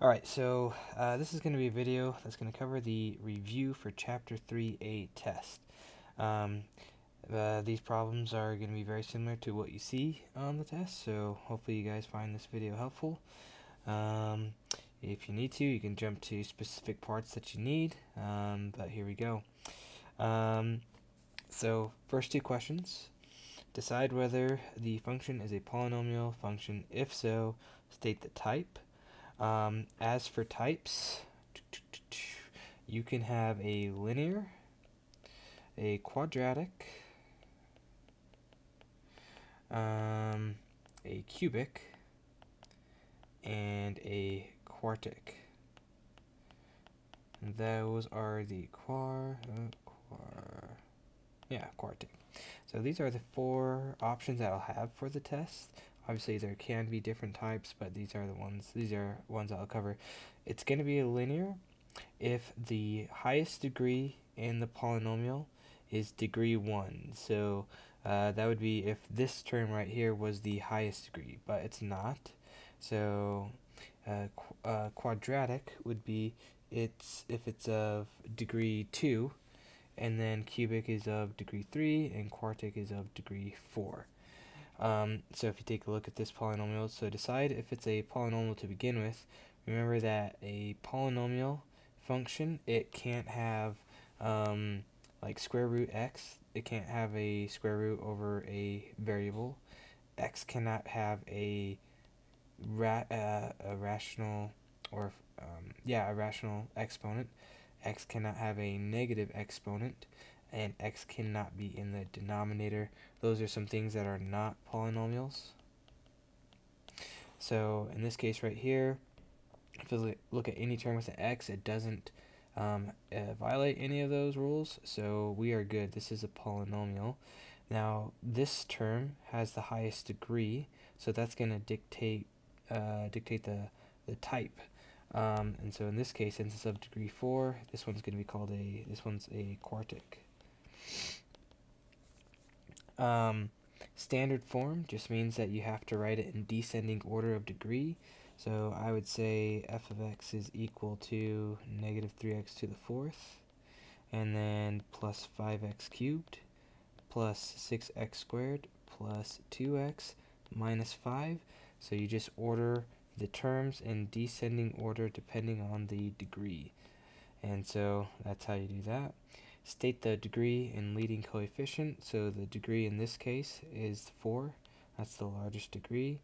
Alright, so uh, this is going to be a video that's going to cover the review for Chapter 3A test. Um, uh, these problems are going to be very similar to what you see on the test, so hopefully you guys find this video helpful. Um, if you need to, you can jump to specific parts that you need, um, but here we go. Um, so, first two questions. Decide whether the function is a polynomial function. If so, state the type. Um, as for types, you can have a linear, a quadratic, um, a cubic, and a quartic. And those are the quar, uh, quar, yeah, quartic. So these are the four options that I'll have for the test. Obviously, there can be different types, but these are the ones. These are ones I'll cover. It's going to be a linear if the highest degree in the polynomial is degree one. So uh, that would be if this term right here was the highest degree, but it's not. So uh, qu uh, quadratic would be it's if it's of degree two, and then cubic is of degree three, and quartic is of degree four. Um, so if you take a look at this polynomial, so decide if it's a polynomial to begin with. Remember that a polynomial function, it can't have um, like square root x. It can't have a square root over a variable. x cannot have a, ra uh, a rational or um, yeah a rational exponent. x cannot have a negative exponent and x cannot be in the denominator. Those are some things that are not polynomials. So in this case right here, if you look at any term with an x, it doesn't um, uh, violate any of those rules, so we are good. This is a polynomial. Now, this term has the highest degree, so that's going to dictate uh, dictate the, the type. Um, and so in this case, since it's of degree 4, this one's going to be called a, this one's a quartic. Um, standard form just means that you have to write it in descending order of degree. So I would say f of x is equal to negative 3x to the fourth, and then plus 5x cubed, plus 6x squared, plus 2x, minus 5. So you just order the terms in descending order depending on the degree. And so that's how you do that. State the degree and leading coefficient. So the degree in this case is 4. That's the largest degree.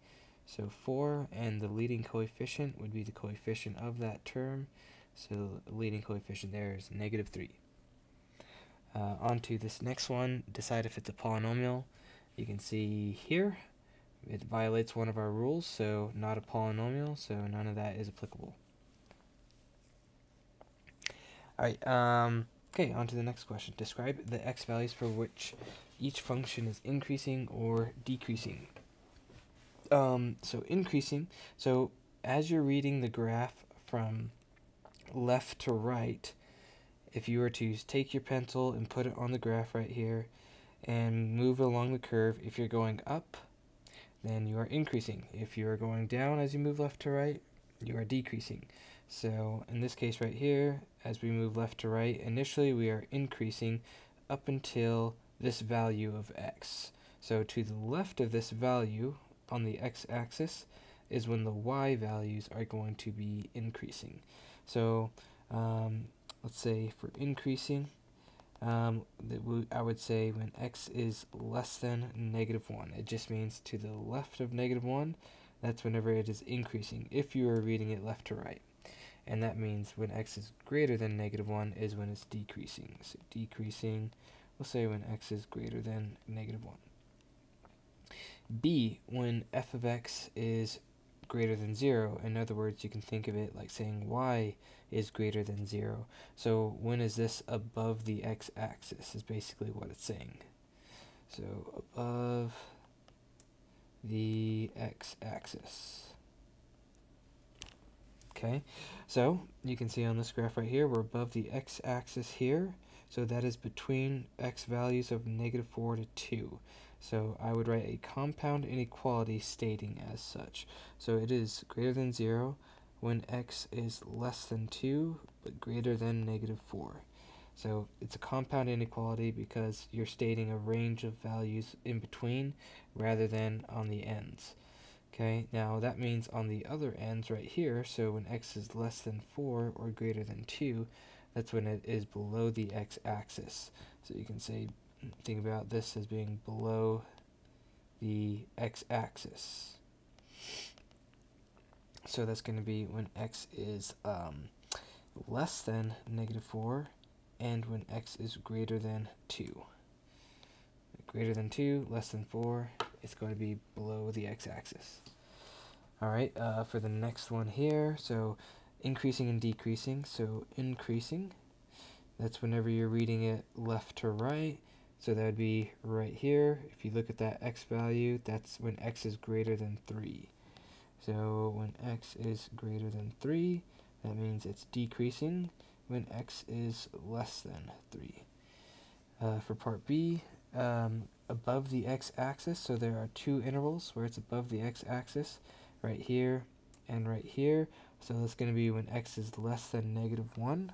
So 4 and the leading coefficient would be the coefficient of that term. So the leading coefficient there is negative 3. Uh, on to this next one, decide if it's a polynomial. You can see here it violates one of our rules, so not a polynomial, so none of that is applicable. Alright, um, Okay, on to the next question. Describe the x values for which each function is increasing or decreasing. Um, so increasing, so as you're reading the graph from left to right, if you were to take your pencil and put it on the graph right here and move along the curve, if you're going up, then you are increasing. If you are going down as you move left to right, you are decreasing. So in this case right here, as we move left to right, initially we are increasing up until this value of x. So to the left of this value on the x-axis is when the y values are going to be increasing. So um, let's say for increasing, um, I would say when x is less than negative 1. It just means to the left of negative 1, that's whenever it is increasing, if you are reading it left to right and that means when x is greater than negative 1 is when it's decreasing. So decreasing, we'll say when x is greater than negative 1. b, when f of x is greater than 0. In other words, you can think of it like saying y is greater than 0. So when is this above the x-axis is basically what it's saying. So above the x-axis. Okay, so you can see on this graph right here, we're above the x-axis here. So that is between x values of negative 4 to 2. So I would write a compound inequality stating as such. So it is greater than 0 when x is less than 2 but greater than negative 4. So it's a compound inequality because you're stating a range of values in between rather than on the ends. Okay, now that means on the other ends right here, so when x is less than 4 or greater than 2, that's when it is below the x-axis. So you can say, think about this as being below the x-axis. So that's going to be when x is um, less than negative 4 and when x is greater than 2. Greater than 2, less than 4, it's going to be below the x-axis. Alright, uh, for the next one here, so increasing and decreasing. So increasing, that's whenever you're reading it left to right. So that would be right here. If you look at that x value, that's when x is greater than 3. So when x is greater than 3, that means it's decreasing when x is less than 3. Uh, for part B, um, above the x-axis, so there are two intervals where it's above the x-axis, right here and right here. So that's going to be when x is less than negative 1,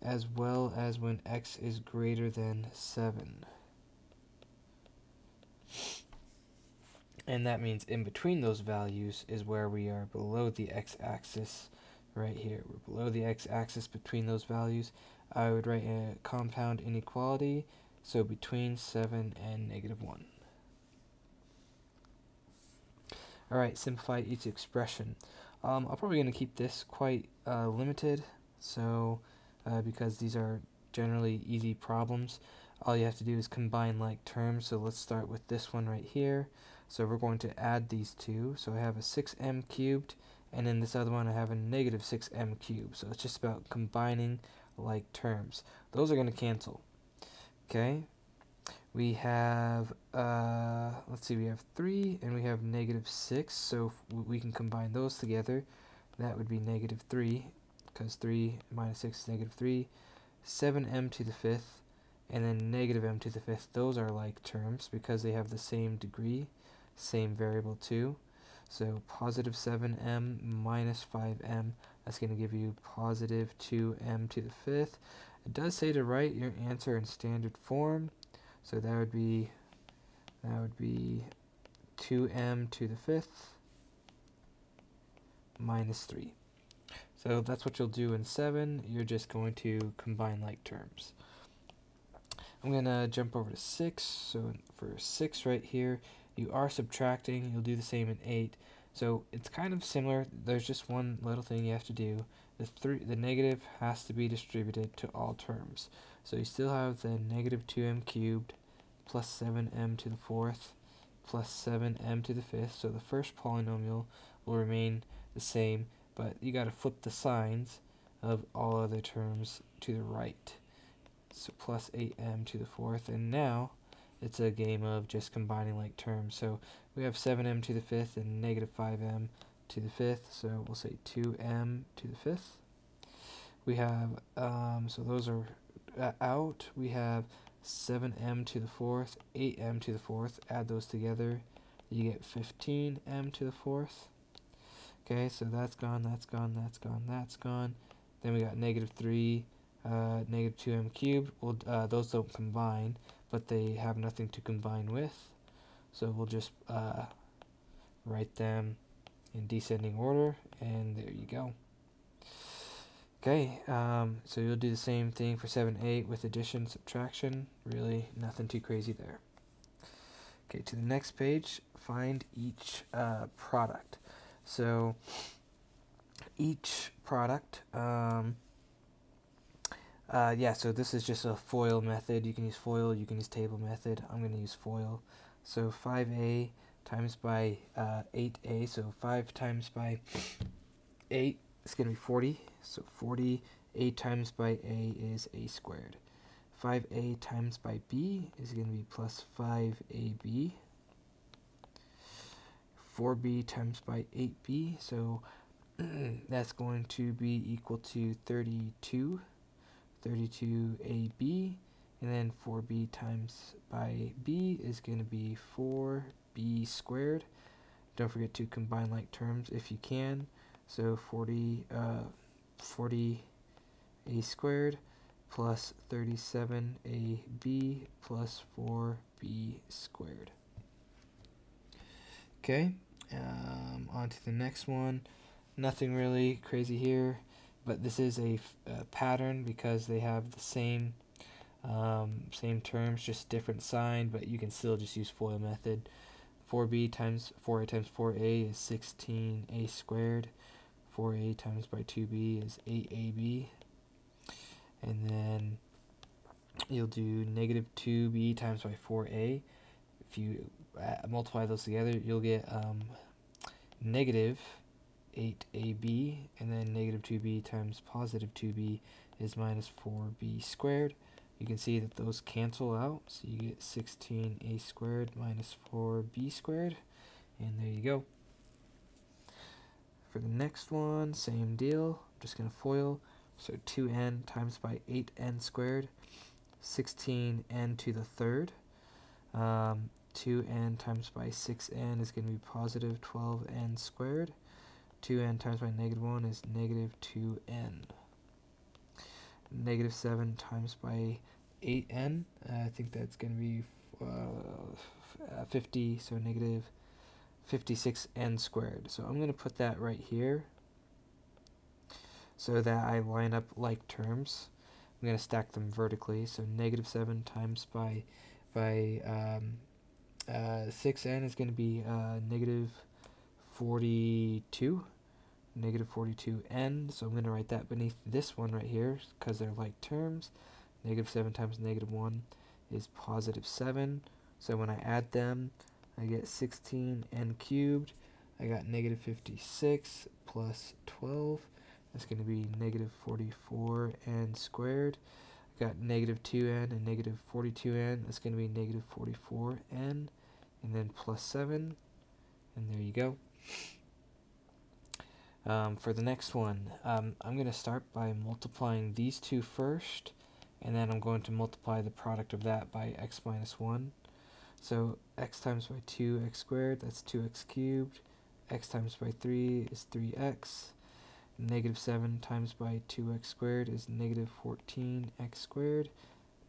as well as when x is greater than 7. And that means in between those values is where we are below the x-axis right here. We're below the x-axis between those values. I would write a compound inequality, so between 7 and negative 1. Alright, simplify each expression. Um, I'm probably going to keep this quite uh, limited, so uh, because these are generally easy problems. All you have to do is combine like terms, so let's start with this one right here. So we're going to add these two. So I have a 6m cubed, and in this other one I have a negative 6m cubed. So it's just about combining like terms. Those are going to cancel. Okay. We have, uh, let's see, we have 3 and we have negative 6. So we can combine those together. That would be negative 3, because 3 minus 6 is negative 3. 7m to the fifth, and then negative m to the fifth. Those are like terms because they have the same degree same variable too. So positive 7m minus 5m, that's going to give you positive 2m to the fifth. It does say to write your answer in standard form, so that would be that would be 2m to the fifth minus 3. So that's what you'll do in 7. You're just going to combine like terms. I'm going to jump over to 6. So for 6 right here, you are subtracting, you'll do the same in 8. So it's kind of similar. There's just one little thing you have to do. The, three, the negative has to be distributed to all terms. So you still have the negative 2m cubed plus 7m to the fourth plus 7m to the fifth. So the first polynomial will remain the same, but you got to flip the signs of all other terms to the right. So plus 8m to the fourth. And now it's a game of just combining like terms. So we have 7m to the fifth and negative 5m to the fifth, so we'll say 2m to the fifth. We have, um, so those are uh, out. We have 7m to the fourth, 8m to the fourth. Add those together, you get 15m to the fourth. Okay, so that's gone, that's gone, that's gone, that's gone. Then we got negative 3, uh, negative 2m cubed. Well, uh, those don't combine but they have nothing to combine with. So we'll just uh, write them in descending order, and there you go. Okay, um, so you'll do the same thing for 7, 8 with addition, subtraction. Really, nothing too crazy there. Okay, to the next page, find each uh, product. So each product, um, uh, yeah, so this is just a FOIL method. You can use FOIL, you can use table method. I'm going to use FOIL. So 5a times by uh, 8a, so 5 times by 8 is going to be 40. So 40, a times by a is a squared. 5a times by b is going to be plus 5ab. 4b times by 8b, so that's going to be equal to 32. 32ab, and then 4b times by b is going to be 4b squared. Don't forget to combine like terms if you can. So 40, uh, 40 a squared plus 37ab plus 4b squared. Okay, um, on to the next one. Nothing really crazy here, but this is a, pattern because they have the same um, same terms, just different sign, but you can still just use FOIL method. 4b times 4a times 4a is 16a squared. 4a times by 2b is 8ab. And then you'll do negative 2b times by 4a. If you uh, multiply those together, you'll get um, negative 8ab, and then negative 2b times positive 2b is minus 4b squared. You can see that those cancel out, so you get 16a squared minus 4b squared, and there you go. For the next one, same deal, I'm just going to FOIL, so 2n times by 8n squared, 16n to the third. Um, 2n times by 6n is going to be positive 12n squared. 2n times by negative 1 is negative 2n. Negative 7 times by 8n, uh, I think that's going to be uh, 50, so negative 56n squared. So I'm going to put that right here so that I line up like terms. I'm going to stack them vertically, so negative 7 times by, by um, uh, 6n is going to be uh, negative 42 negative 42n so I'm going to write that beneath this one right here because they're like terms. Negative 7 times negative 1 is positive 7 so when I add them I get 16n cubed. I got negative 56 plus 12 that's going to be negative 44n squared. I got negative 2n and negative 42n that's going to be negative 44n and then plus 7 and there you go um, for the next one, um, I'm going to start by multiplying these two first, and then I'm going to multiply the product of that by x minus 1. So x times by 2, x squared, that's 2x cubed. x times by 3 is 3x. Negative 7 times by 2x squared is negative 14x squared.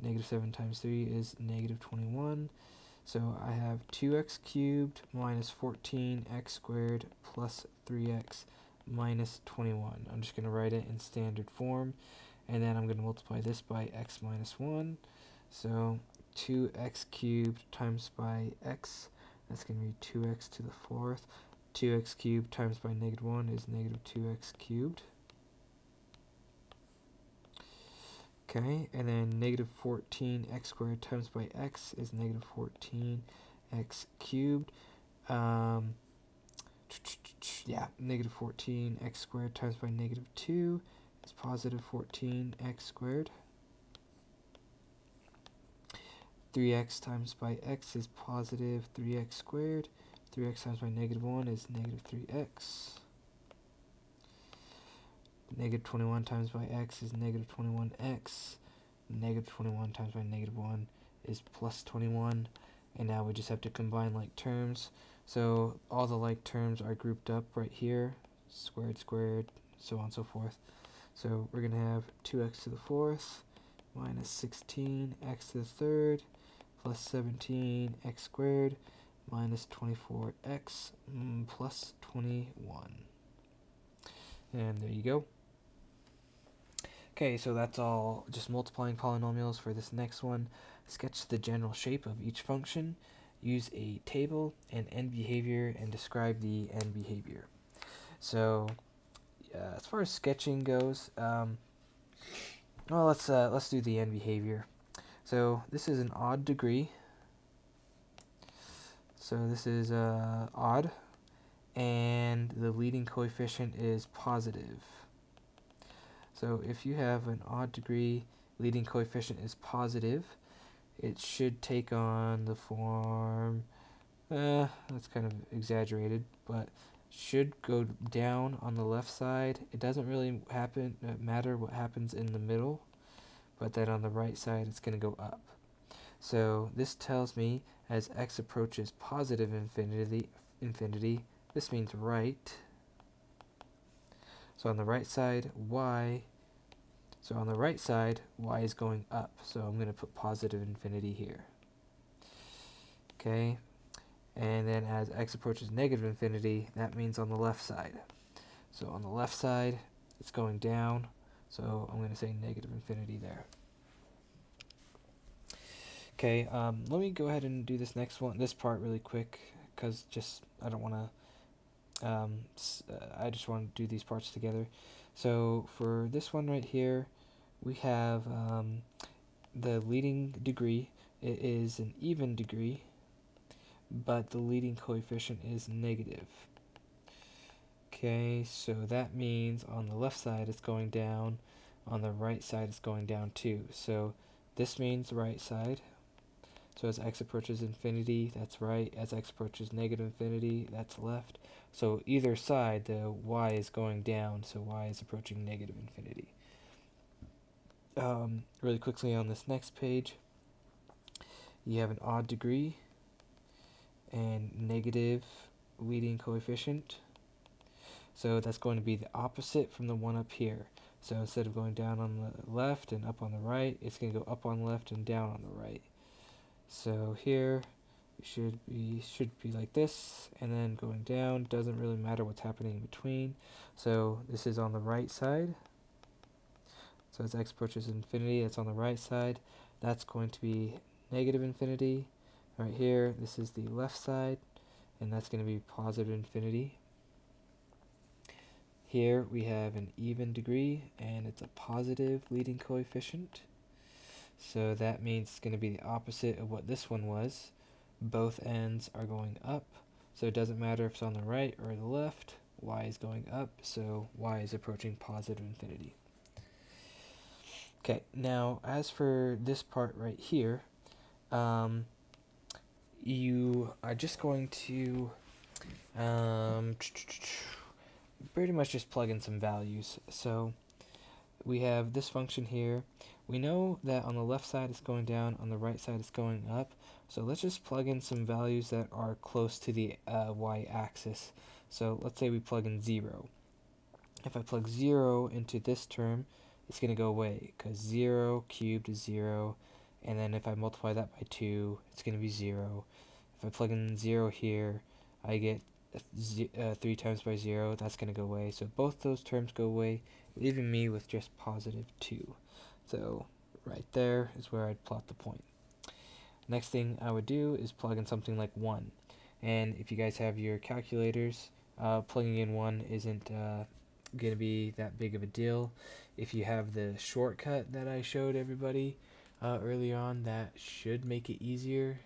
Negative 7 times 3 is negative 21. So I have 2x cubed minus 14x squared plus 3x minus 21. I'm just going to write it in standard form and then I'm going to multiply this by x minus 1. So 2x cubed times by x, that's going to be 2x to the fourth. 2x cubed times by negative 1 is negative 2x cubed. Okay, and then negative 14x squared times by x is negative 14x cubed. Um, yeah, negative 14 x squared times by negative 2 is positive 14 x squared. 3x times by x is positive 3x squared. 3x times by negative 1 is negative 3x. Negative 21 times by x is negative 21x. Negative 21 times by negative 1 is plus 21. And now we just have to combine like terms. So all the like terms are grouped up right here, squared, squared, so on and so forth. So we're going to have 2x to the fourth minus 16x to the third plus 17x squared minus 24x mm, plus 21. And there you go. Okay, so that's all just multiplying polynomials for this next one. Sketch the general shape of each function use a table and end behavior and describe the end behavior. So uh, as far as sketching goes, um, well, let's uh, let's do the end behavior. So this is an odd degree. So this is uh, odd, and the leading coefficient is positive. So if you have an odd degree, leading coefficient is positive, it should take on the form, uh, that's kind of exaggerated, but should go down on the left side. It doesn't really happen uh, matter what happens in the middle, but then on the right side it's going to go up. So this tells me as x approaches positive infinity, infinity. This means right. So on the right side, y. So on the right side, y is going up. So I'm going to put positive infinity here. Okay. And then as x approaches negative infinity, that means on the left side. So on the left side, it's going down. So I'm going to say negative infinity there. Okay, um, let me go ahead and do this next one, this part really quick, because just, I don't want to, um, uh, I just want to do these parts together. So for this one right here, we have um, the leading degree. It is an even degree, but the leading coefficient is negative. Okay, so that means on the left side it's going down, on the right side it's going down too. So this means right side. So as x approaches infinity, that's right. As x approaches negative infinity, that's left. So either side, the y is going down, so y is approaching negative infinity. Um, really quickly on this next page, you have an odd degree and negative leading coefficient. So that's going to be the opposite from the one up here. So instead of going down on the left and up on the right, it's going to go up on the left and down on the right. So here should be should be like this and then going down doesn't really matter what's happening in between. So this is on the right side. So as x approaches infinity, that's on the right side. That's going to be negative infinity. Right here, this is the left side, and that's going to be positive infinity. Here we have an even degree and it's a positive leading coefficient. So that means it's going to be the opposite of what this one was. Both ends are going up. So it doesn't matter if it's on the right or the left. y is going up, so y is approaching positive infinity. Okay, now as for this part right here, um, you are just going to um, pretty much just plug in some values. So we have this function here. We know that on the left side it's going down, on the right side it's going up. So let's just plug in some values that are close to the uh, y-axis. So let's say we plug in 0. If I plug 0 into this term, it's going to go away because 0 cubed is 0. And then if I multiply that by 2, it's going to be 0. If I plug in 0 here, I get uh, 3 times by 0, that's going to go away. So both those terms go away, leaving me with just positive 2. So right there is where I'd plot the point. Next thing I would do is plug in something like 1. And if you guys have your calculators, uh, plugging in 1 isn't uh, going to be that big of a deal. If you have the shortcut that I showed everybody uh, early on, that should make it easier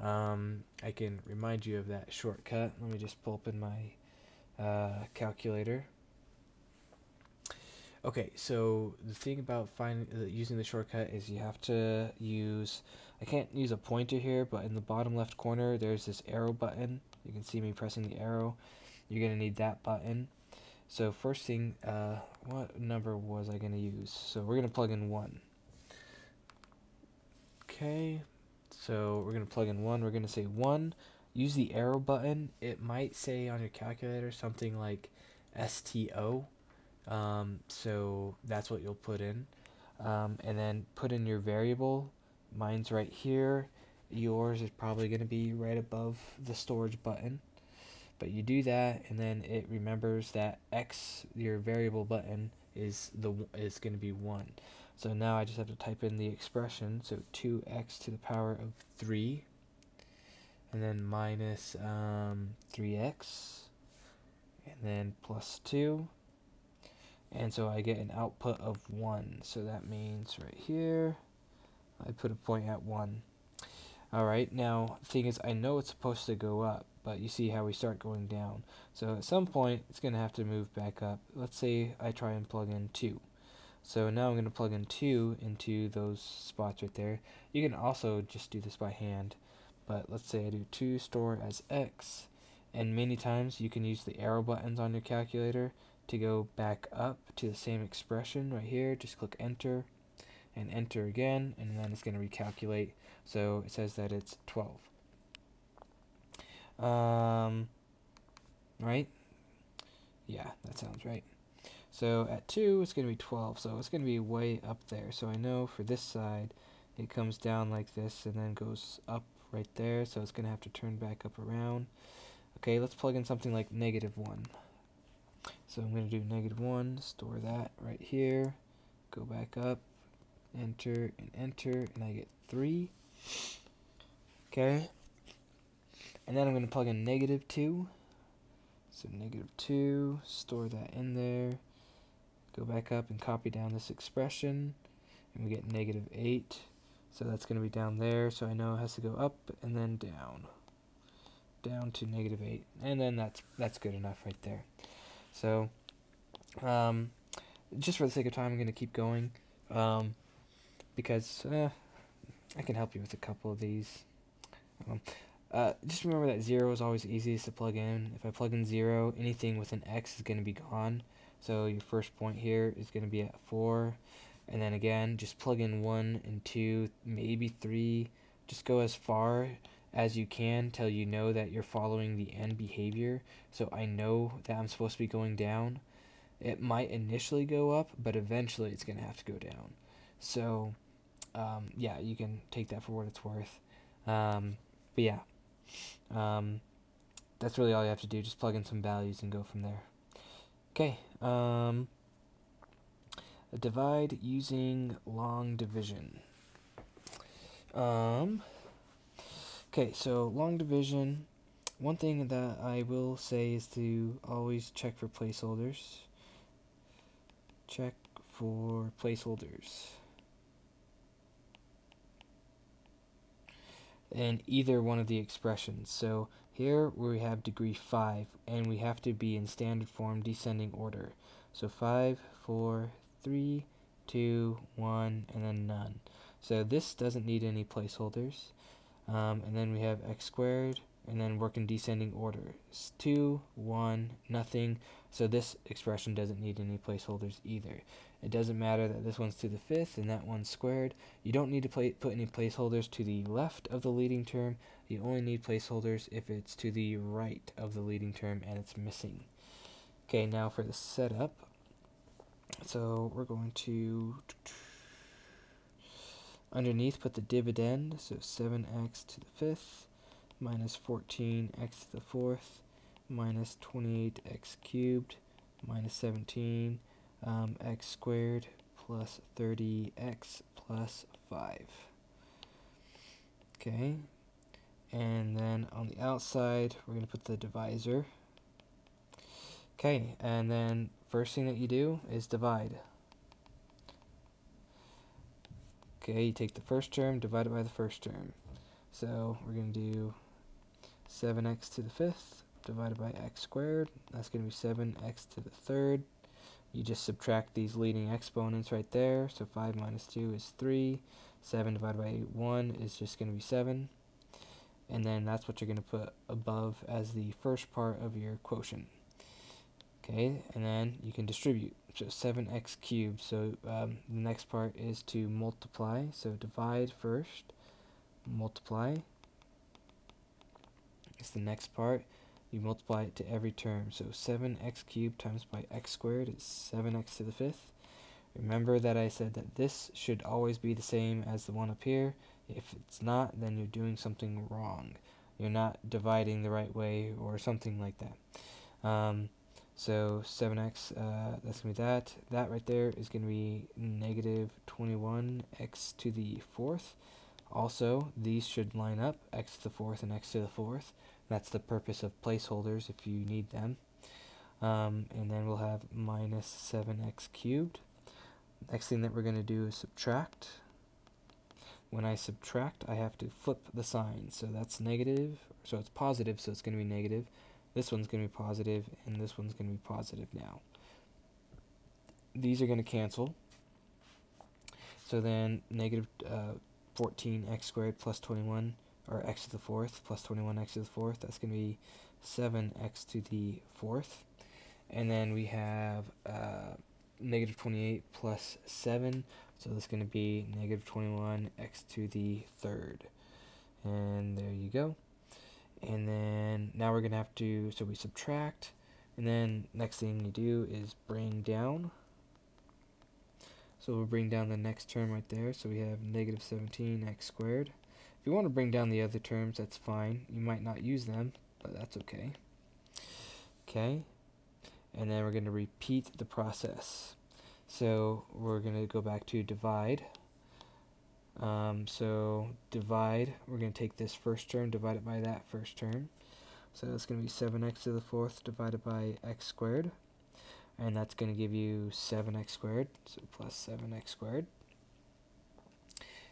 um, I can remind you of that shortcut. Let me just pull up in my uh, calculator. Okay, so the thing about finding uh, using the shortcut is you have to use. I can't use a pointer here, but in the bottom left corner there's this arrow button. You can see me pressing the arrow. You're gonna need that button. So first thing, uh, what number was I gonna use? So we're gonna plug in one. Okay, so we're going to plug in 1. We're going to say 1. Use the arrow button. It might say on your calculator something like STO. Um, so that's what you'll put in. Um, and then put in your variable. Mine's right here. Yours is probably going to be right above the storage button. But you do that, and then it remembers that x, your variable button, is the is going to be 1. So now I just have to type in the expression, so 2x to the power of 3, and then minus um, 3x, and then plus 2, and so I get an output of 1. So that means right here, I put a point at 1. Alright, now the thing is I know it's supposed to go up, but you see how we start going down. So at some point it's going to have to move back up. Let's say I try and plug in 2. So now I'm going to plug in 2 into those spots right there. You can also just do this by hand, but let's say I do 2 store as x, and many times you can use the arrow buttons on your calculator to go back up to the same expression right here. Just click enter and enter again, and then it's going to recalculate. So it says that it's 12. Um, right? Yeah, that sounds right. So at 2, it's going to be 12, so it's going to be way up there. So I know for this side, it comes down like this and then goes up right there, so it's going to have to turn back up around. Okay, let's plug in something like negative 1. So I'm going to do negative 1, store that right here, go back up, enter and enter, and I get 3. Okay, and then I'm going to plug in negative 2. So negative 2, store that in there, go back up and copy down this expression, and we get negative 8. So that's going to be down there, so I know it has to go up and then down. Down to negative 8. And then that's that's good enough right there. So, um, just for the sake of time, I'm going to keep going. Um, because uh, I can help you with a couple of these. Um, uh, just remember that 0 is always easiest to plug in. If I plug in 0, anything with an x is going to be gone. So your first point here is going to be at 4. And then again, just plug in 1 and 2, maybe 3. Just go as far as you can till you know that you're following the end behavior. So I know that I'm supposed to be going down. It might initially go up, but eventually it's going to have to go down. So, um, yeah, you can take that for what it's worth. Um, but yeah, um, that's really all you have to do. Just plug in some values and go from there. Okay. Um, divide using long division. Um, okay, so long division. One thing that I will say is to always check for placeholders. Check for placeholders. in either one of the expressions. So here we have degree 5, and we have to be in standard form descending order. So 5, 4, 3, 2, 1, and then none. So this doesn't need any placeholders. Um, and then we have x squared, and then work in descending order. It's 2, 1, nothing. So this expression doesn't need any placeholders either. It doesn't matter that this one's to the fifth and that one's squared. You don't need to play, put any placeholders to the left of the leading term. You only need placeholders if it's to the right of the leading term and it's missing. Okay, now for the setup, so we're going to underneath put the dividend, so 7x to the fifth minus 14x to the fourth minus 28x cubed minus 17 um, x squared plus 30x plus 5. Okay, and then on the outside we're going to put the divisor. Okay, and then first thing that you do is divide. Okay, you take the first term, divide it by the first term. So we're going to do 7x to the fifth divided by x squared. That's going to be 7x to the third. You just subtract these leading exponents right there. So 5 minus 2 is 3. 7 divided by 1 is just going to be 7. And then that's what you're going to put above as the first part of your quotient. Okay, and then you can distribute. So 7x cubed. So um, the next part is to multiply. So divide first, multiply. It's the next part. You multiply it to every term. So 7x cubed times by x squared is 7x to the fifth. Remember that I said that this should always be the same as the one up here. If it's not, then you're doing something wrong. You're not dividing the right way or something like that. Um, so 7x, uh, that's going to be that. That right there is going to be negative 21x to the fourth. Also, these should line up, x to the fourth and x to the fourth. That's the purpose of placeholders if you need them. Um, and then we'll have minus 7x cubed. Next thing that we're going to do is subtract. When I subtract, I have to flip the sign. So that's negative, so it's positive, so it's going to be negative. This one's going to be positive, and this one's going to be positive now. These are going to cancel. So then negative, uh, 14x squared plus 21, or x to the fourth, plus 21x to the fourth. That's going to be 7x to the fourth. And then we have uh, negative 28 plus 7. So that's going to be negative 21x to the third. And there you go. And then now we're going to have to, so we subtract. And then next thing you do is bring down. So we'll bring down the next term right there. So we have negative 17x squared. If you want to bring down the other terms, that's fine. You might not use them, but that's okay. Okay. And then we're going to repeat the process. So we're going to go back to divide. Um, so divide, we're going to take this first term, divide it by that first term. So it's going to be 7x to the fourth divided by x squared. And that's going to give you 7x squared, so plus 7x squared.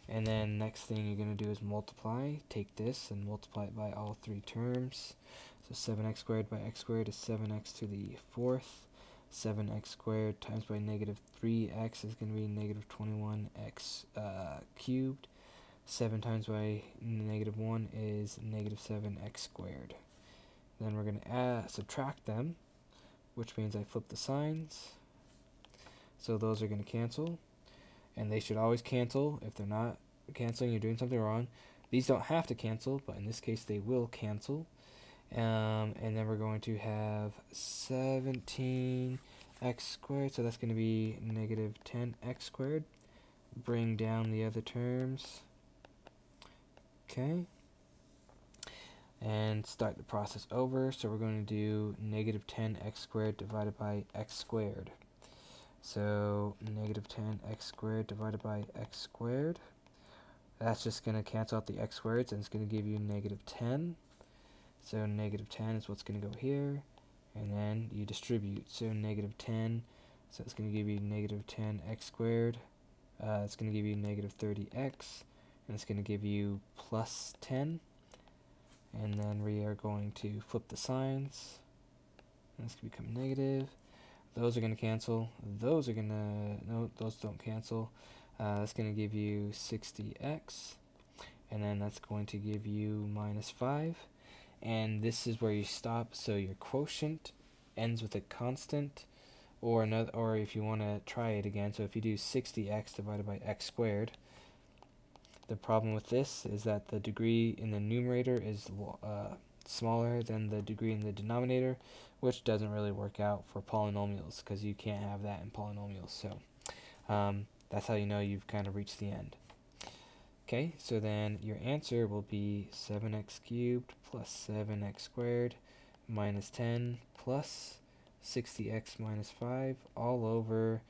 And then next thing you're going to do is multiply. Take this and multiply it by all three terms. So 7x squared by x squared is 7x to the fourth. 7x squared times by negative 3x is going to be negative 21x uh, cubed. 7 times by negative 1 is negative 7x squared. Then we're going to subtract them, which means I flip the signs. So those are going to cancel. And they should always cancel. If they're not canceling, you're doing something wrong. These don't have to cancel, but in this case they will cancel. Um, and then we're going to have 17x squared, so that's going to be negative 10x squared. Bring down the other terms. Okay. And start the process over. So we're going to do negative 10x squared divided by x squared. So negative 10x squared divided by x squared. That's just going to cancel out the x squareds and it's going to give you negative 10. So negative 10 is what's going to go here. And then you distribute. So negative 10. So it's going to give you negative 10x squared. Uh, it's going to give you negative 30x. And it's going to give you plus 10. And then we are going to flip the signs. And this can become negative. Those are going to cancel. Those are going to, no, those don't cancel. Uh, that's going to give you 60x. And then that's going to give you minus 5 and this is where you stop. So your quotient ends with a constant or another or if you want to try it again so if you do 60x divided by x squared the problem with this is that the degree in the numerator is uh, smaller than the degree in the denominator which doesn't really work out for polynomials because you can't have that in polynomials. So um, that's how you know you've kind of reached the end Okay, so then your answer will be 7x cubed plus 7x squared minus 10 plus 60x minus 5 all over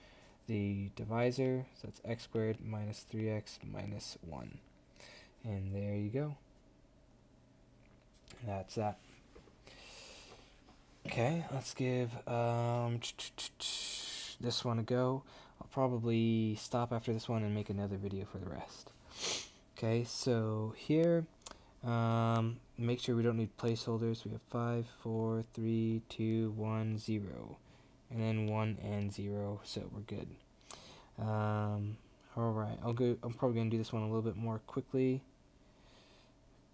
the divisor. So that's x squared minus 3x minus 1. And there you go. That's that. Okay, let's give um, this one a go. I'll probably stop after this one and make another video for the rest. Okay, so here, um, make sure we don't need placeholders. We have 5, 4, 3, 2, 1, 0. And then 1 and 0, so we're good. Um, Alright, I'll go, I'm probably going to do this one a little bit more quickly.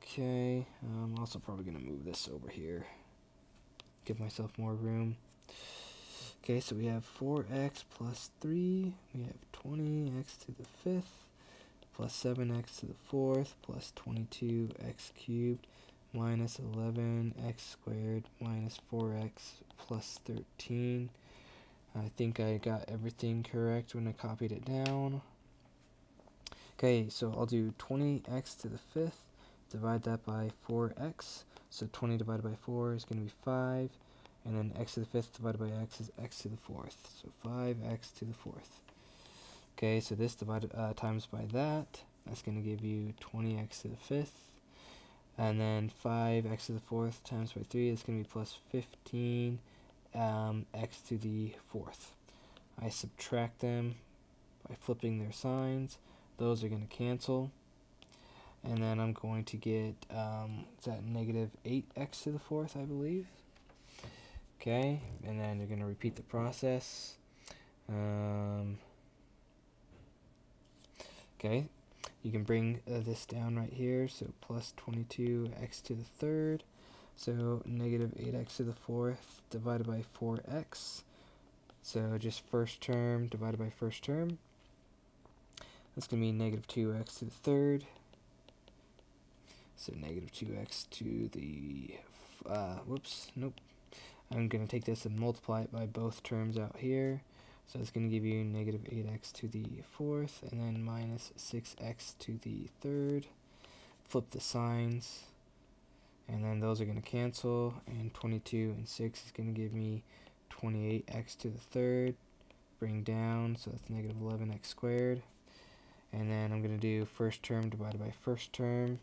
Okay, I'm also probably going to move this over here. Give myself more room. Okay, so we have 4x plus 3. We have 20x to the fifth plus 7x to the fourth plus 22x cubed minus 11x squared minus 4x plus 13. I think I got everything correct when I copied it down. Okay, so I'll do 20x to the fifth, divide that by 4x. So 20 divided by 4 is going to be 5, and then x to the fifth divided by x is x to the fourth. So 5x to the fourth. Okay, so this divided uh, times by that, that's going to give you 20x to the fifth. And then 5x to the fourth times by 3 is going to be plus 15 um, x to the fourth. I subtract them by flipping their signs. Those are going to cancel. And then I'm going to get, um, is that negative 8x to the fourth, I believe. Okay, and then you're going to repeat the process. Um, Okay, you can bring uh, this down right here, so plus 22x to the third, so negative 8x to the fourth divided by 4x, so just first term divided by first term, that's going to be negative 2x to the third, So negative 2x to the, uh, whoops, nope. I'm going to take this and multiply it by both terms out here. So it's going to give you negative 8x to the fourth, and then minus 6x to the third. Flip the signs, and then those are going to cancel, and 22 and 6 is going to give me 28x to the third. Bring down, so that's negative 11x squared. And then I'm going to do first term divided by first term.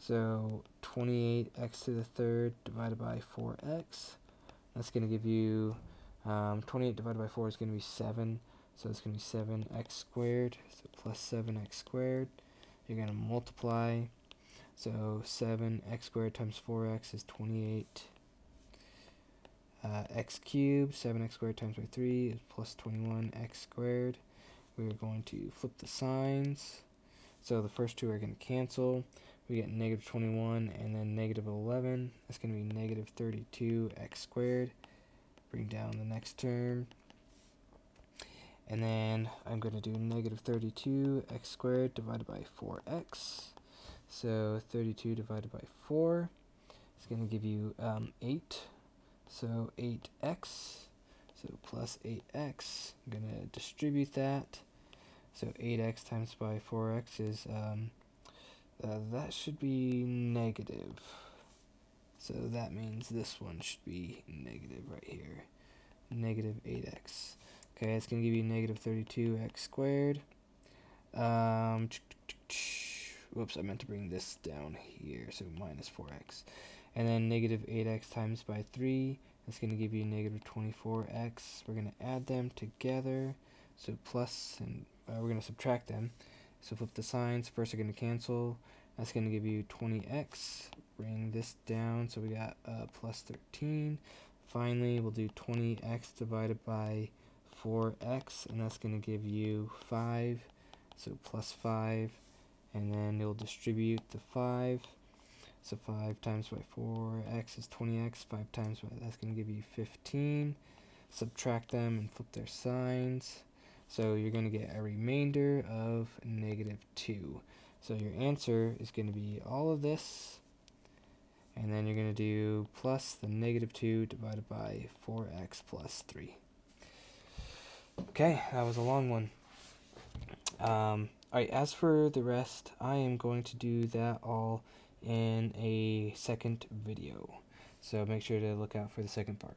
So 28x to the third divided by 4x. That's going to give you um, 28 divided by 4 is going to be 7. So it's going to be 7x squared. So plus 7x squared. You're going to multiply. So 7x squared times 4x is 28 uh, x cubed. 7x squared times by 3 is plus 21x squared. We're going to flip the signs. So the first two are going to cancel. We get negative 21 and then negative 11. That's going to be negative 32x squared bring down the next term. And then I'm going to do negative 32 x squared divided by 4x. So 32 divided by 4 is going to give you um, 8. So 8x. So plus 8x. I'm going to distribute that. So 8x times by 4x is, um, uh, that should be negative. So that means this one should be negative right here. Negative 8x. Okay, it's going to give you negative 32x squared. Um, whoops, I meant to bring this down here, so minus 4x. And then negative 8x times by 3, that's going to give you negative 24x. We're going to add them together, so plus, and uh, we're going to subtract them. So flip the signs, first are going to cancel. That's going to give you 20x bring this down so we got uh, plus 13 finally we'll do 20x divided by 4x and that's going to give you 5 so plus 5 and then you'll distribute the 5 so 5 times by 4x is 20x 5 times by that's going to give you 15 subtract them and flip their signs. So you're going to get a remainder of negative 2 so your answer is going to be all of this and then you're going to do plus the negative 2 divided by 4x plus 3. Okay, that was a long one. Um, Alright, as for the rest, I am going to do that all in a second video. So make sure to look out for the second part.